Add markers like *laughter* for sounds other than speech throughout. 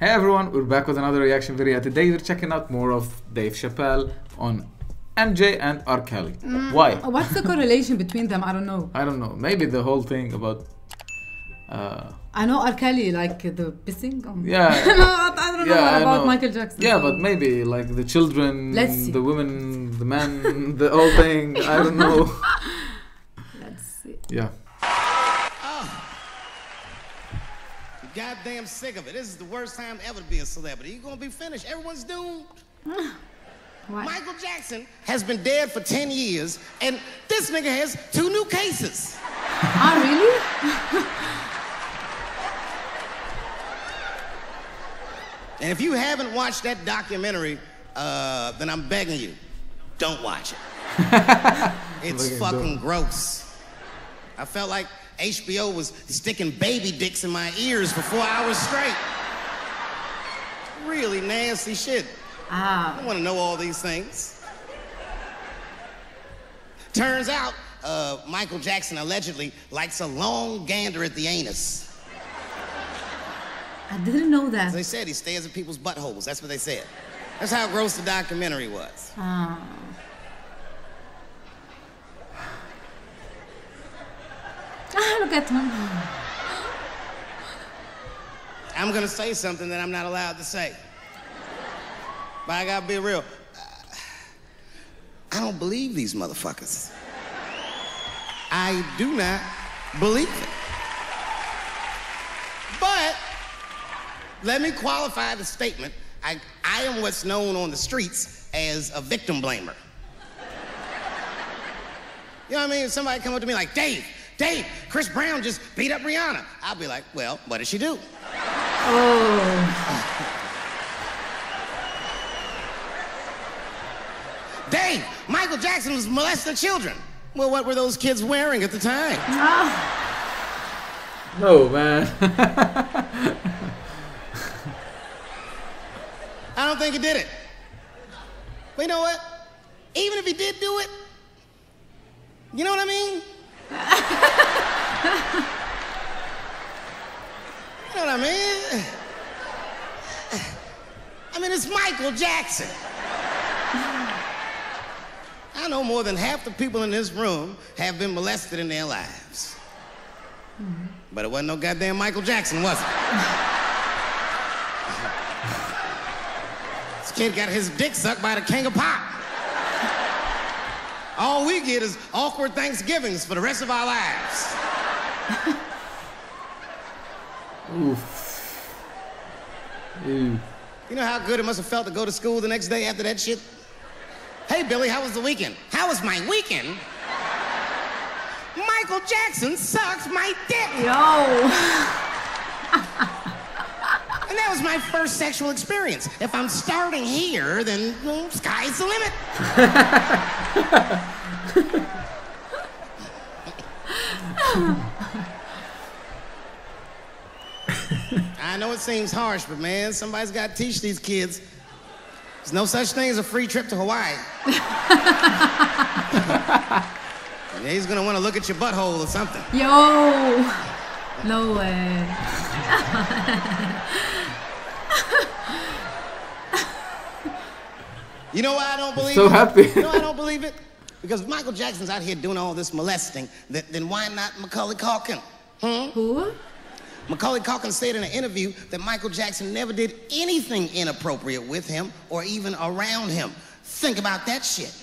Hey everyone, we're back with another reaction video. Today we're checking out more of Dave Chappelle on MJ and R. Kelly. Why? What's the correlation between them? I don't know. I don't know. Maybe the whole thing about. Uh, I know R. Kelly, like the pissing. On... Yeah. *laughs* no, I don't know Yeah, about know. Michael Jackson. yeah, but maybe like the children, the women, the men, the whole thing. I don't know. *laughs* Let's see. Yeah. Goddamn sick of it. This is the worst time ever to be a celebrity. You're gonna be finished. Everyone's doomed. *sighs* What? Michael Jackson has been dead for 10 years, and this nigga has two new cases. *laughs* Ah, really? *laughs* And if you haven't watched that documentary, uh, then I'm begging you, don't watch it. *laughs* it's fucking that. gross. I felt like HBO was sticking baby dicks in my ears for four hours straight. Really nasty shit. I Ah. don't want to know all these things. Turns out, uh, Michael Jackson allegedly likes a long gander at the anus. I didn't know As that. they said, he stares at people's buttholes. That's what they said. That's how gross the documentary was. Ah. I'm gonna say something that I'm not allowed to say. But I gotta be real. I don't believe these motherfuckers. I do not believe it. But let me qualify the statement. I, I am what's known on the streets as a victim blamer. You know what I mean? Somebody come up to me like, Dave, Dave, Chris Brown just beat up Rihanna. I'll be like, well, what did she do? Oh. Dave, Michael Jackson was molesting children. Well, what were those kids wearing at the time? Ah. No, man. *laughs* I don't think he did it. But you know what? Even if he did do it, you know what I mean? You know what I mean? I mean, it's Michael Jackson. I know more than half the people in this room have been molested in their lives. But it wasn't no goddamn Michael Jackson, was it? This kid got his dick sucked by the king of pop. All we get is awkward Thanksgivings for the rest of our lives. *laughs* Oof. Ew. You know how good it must have felt to go to school the next day after that shit? Hey, Billy, how was the weekend? How was my weekend? Michael Jackson sucked my dick. Yo. *laughs* And that was my first sexual experience. If I'm starting here, then well, sky's the limit. I know it seems harsh, but man, somebody's got to teach these kids. There's no such thing as a free trip to Hawaii. And *laughs* He's gonna want to look at your butthole or something. Yo. No way. *laughs* You know why I don't believe So it? happy. You know why I don't believe it? Because if Michael Jackson's out here doing all this molesting, then, then why not Macaulay Culkin? Huh? Who? Macaulay Culkin said in an interview that Michael Jackson never did anything inappropriate with him or even around him. Think about that shit.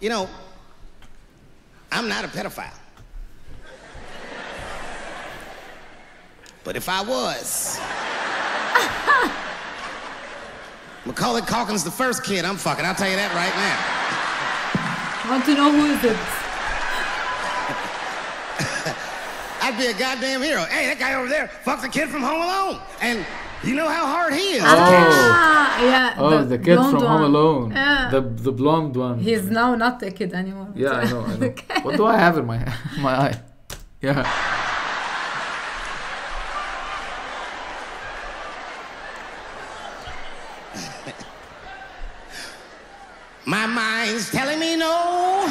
You know, I'm not a pedophile. But if I was, *laughs* Macaulay Culkin's the first kid I'm fucking, I'll tell you that right now. I want to know who is it. *laughs* I'd be a goddamn hero. Hey, that guy over there fucked a kid from Home Alone. And you know how hard he is. to catch. Ah, yeah. Oh, the, kid blonde from Home. Alone. Yeah. The the blonde one. He's now not a kid anymore. Yeah, I know. I know. *laughs* Okay. What do I have in my *laughs* my eye? Yeah. My mind's telling me no.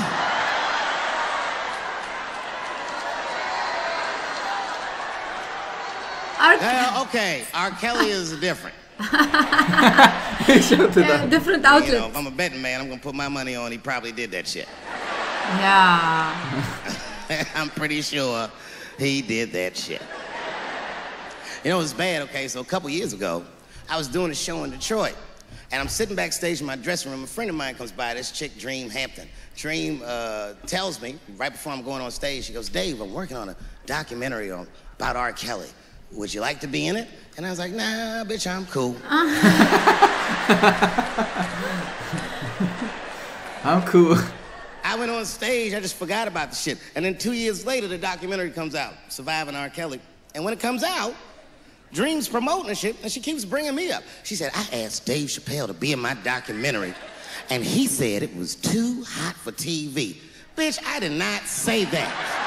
R. Uh, okay, R. Kelly is different. *laughs* Yeah, that. different You know, if I'm a betting man, I'm gonna put my money on he probably did that shit. Yeah. *laughs* I'm pretty sure he did that shit. You know, it's bad, okay? So a couple years ago, I was doing a show in Detroit, and I'm sitting backstage in my dressing room. A friend of mine comes by, this chick, Dream Hampton. Dream uh, tells me, right before I'm going on stage, she goes, Dave, I'm working on a documentary on, about R. Kelly. Would you like to be in it? And I was like, nah, bitch, I'm cool. *laughs* I'm cool. I went on stage, I just forgot about the shit. And then two years later, the documentary comes out, Surviving R. Kelly. And when it comes out, Dream's promoting the shit, and she keeps bringing me up. She said, I asked Dave Chappelle to be in my documentary, and he said it was too hot for TV. Bitch, I did not say that.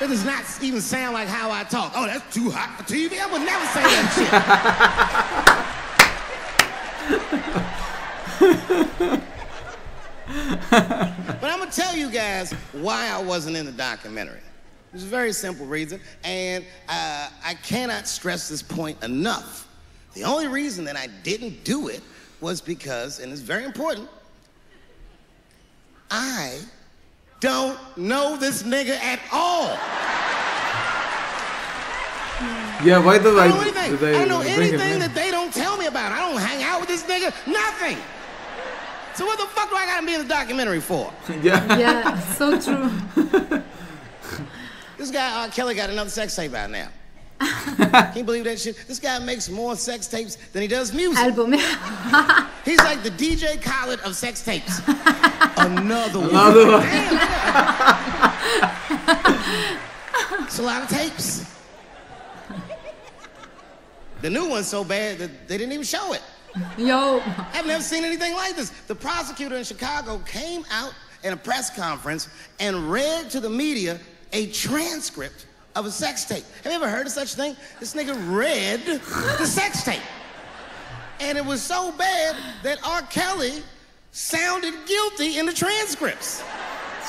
It does not even sound like how I talk. Oh, that's too hot for TV? I would never say that shit. But I'm gonna tell you guys why I wasn't in the documentary. There's a very simple reason, and uh, I cannot stress this point enough. The only reason that I didn't do it was because, and it's very important, I don't know this nigga at all. Yeah, why did I I, don't know anything. did I don't know anything that they don't tell me about. I don't hang out with this nigga. Nothing. So what the fuck do I gotta be in the documentary for? *laughs* Yeah. Yeah, so true. *laughs* This guy, R. Kelly, got another sex tape out now. *laughs* Can you believe that shit? This guy makes more sex tapes than he does music. Album. He's like the DJ Khaled of sex tapes. *laughs* Another one. Another one. Damn, it's a lot of tapes. The new one's so bad that they didn't even show it. Yo. I've never seen anything like this. The prosecutor in Chicago came out in a press conference and read to the media a transcript of a sex tape. Have you ever heard of such a thing? This nigga read the sex tape. And it was so bad that R. Kelly sounded guilty in the transcripts.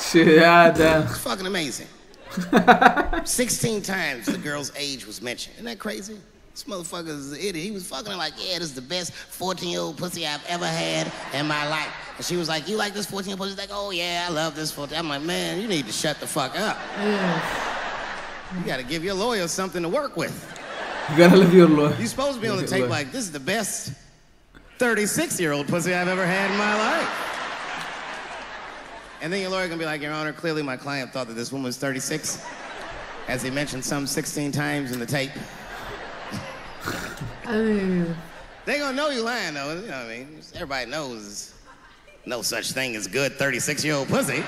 Shit, yeah, damn. It's fucking amazing. *laughs* 16 times the girl's age was mentioned. Isn't that crazy? This motherfucker is an idiot. He was fucking like, yeah, this is the best 14 year old pussy I've ever had in my life. And she was like, you like this 14 year old pussy? Like, oh yeah, I love this 14. I'm like, man, you need to shut the fuck up. You gotta give your lawyer something to work with. You gotta live your lawyer. You're supposed to be on the tape like, this is the best 36 year old pussy I've ever had in my life. And then your lawyer gonna be like, Your Honor, clearly my client thought that this woman was 36, as he mentioned some 16 times in the tape. *laughs* Oh. They gonna know you lying though, you know what I mean? Everybody knows no such thing as good 36 year old pussy. *laughs*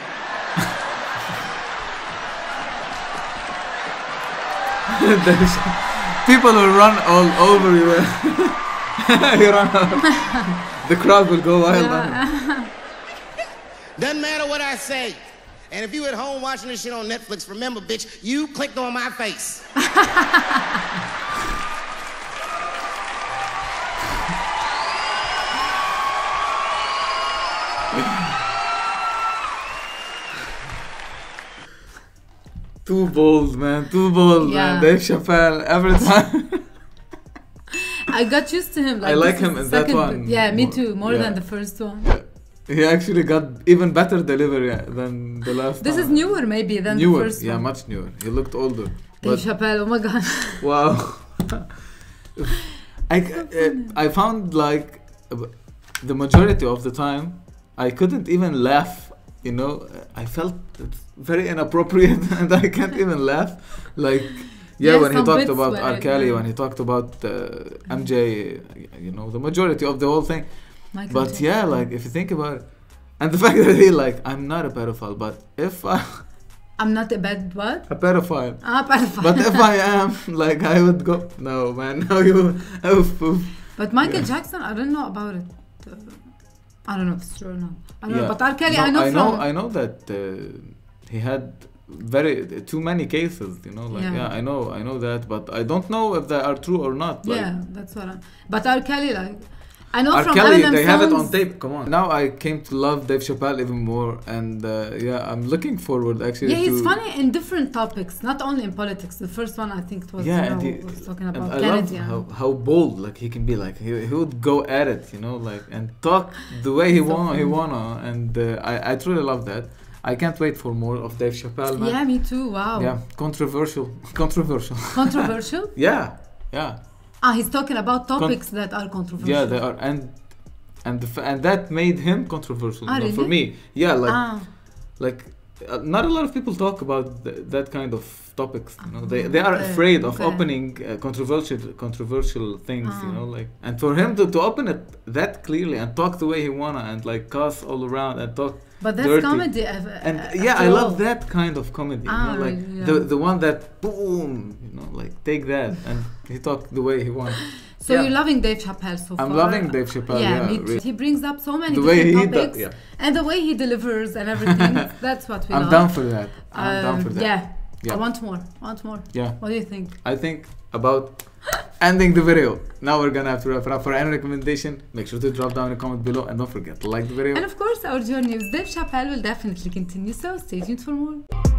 People will run all over you. *laughs* you run out. The crowd will go wild. on you. *laughs* Doesn't matter what I say. And if you at home watching this shit on Netflix, remember, bitch, you clicked on my face. Too bold, man. Too bold, Yeah. man. Dave Chappelle, every time. *laughs* I got used to him. Like, I like him in that one Yeah, me more. too. More Yeah. than the first one. he actually got even better delivery than the last one. This is newer maybe than newer. the first yeah, one. much newer. He looked older. Dave Chappelle, oh my god. *laughs* wow. *laughs* I, uh, I found like uh, the majority of the time I couldn't even laugh. You know, I felt it's very inappropriate *laughs* and I can't even laugh. Like, yeah, Yeah, when he talked about R. Kelly, when he talked about uh, MJ, you know, the majority of the whole thing. Michael But yeah, like if you think about it, and the *laughs* fact that he like, I'm not a pedophile, but if I, *laughs* I'm not a bad what? a pedophile, Ah, pedophile. but if I *laughs* am, like I would go, no man, no you, oof, oof. But Michael Yeah. Jackson, I don't know about it. Uh, I don't know if it's true or not. I don't know. But R. Kelly, No, I know I from. know, I know that uh, he had very too many cases. You know, like Yeah. yeah. I know, I know that, but I don't know if they are true or not. Like, yeah, that's what I. But R. Kelly, like, I know R. from Kelly, Eminem they have it on tape. Come on. Now I came to love Dave Chappelle even more, and uh, yeah, I'm looking forward actually. Yeah, he's funny in different topics, not only in politics. The first one I think it was, Yeah, you know, he- was talking about I Kennedy. love how, how bold like he can be. Like he, he would go at it, you know, like and talk the way he So wanna, he wanna, and uh, I I truly love that. I can't wait for more of Dave Chappelle. Man. yeah, me too. Wow. Yeah, controversial, *laughs* controversial. Controversial? *laughs* yeah, yeah, ah, he's talking about topics that are controversial. yeah. They are, and and and that made him controversial Ah, you know, for me. Yeah, like ah, like uh, not a lot of people talk about th- that kind of topics you know they they are Okay, afraid of okay. opening uh, controversial controversial things you Ah. know like and for him to, to open it that clearly and talk the way he wanna and like cuss all around and talk but that's dirty. comedy. uh, and uh, yeah i after love all. that kind of comedy you Ah, know like really, the the one that boom you know like take that and he talked the way he wants So Yeah. you're loving Dave Chappelle so far. i'm loving dave chappelle yeah, yeah, really. He brings up so many the way different he does topics, yeah and the way he delivers and everything. *laughs* that's what we i'm love. down for that i'm down Um, for that Yeah. Yeah. I want more. I want more. yeah What do you think? I think about ending the video. Now we're gonna have to wrap it up. For any recommendation, make sure to drop down a comment below and don't forget to like the video. And of course, our journey with Dave Chappelle will definitely continue. So stay tuned for more.